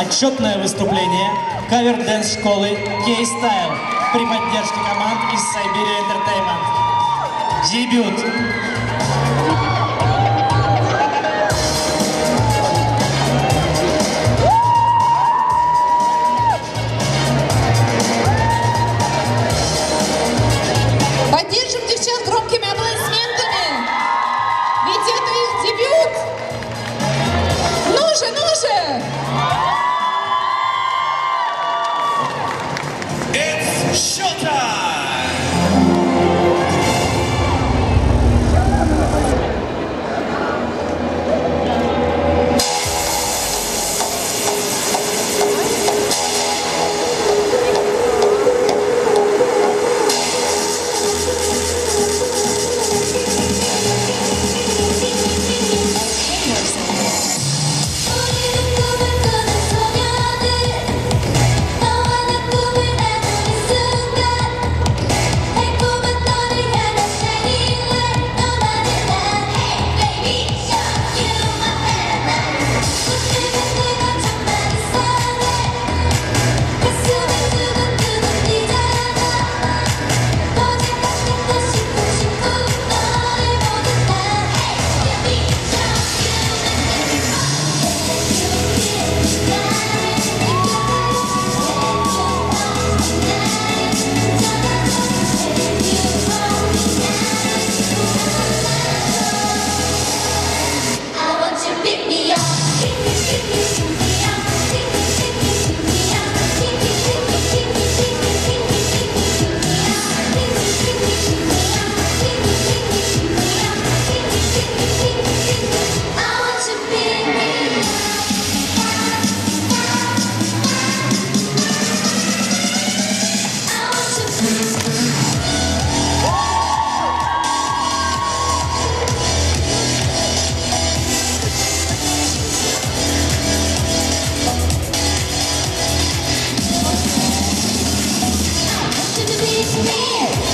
Отчетное выступление cover-dance школы K-Style при поддержке команд из Siberia Entertainment. Дебют. It's me.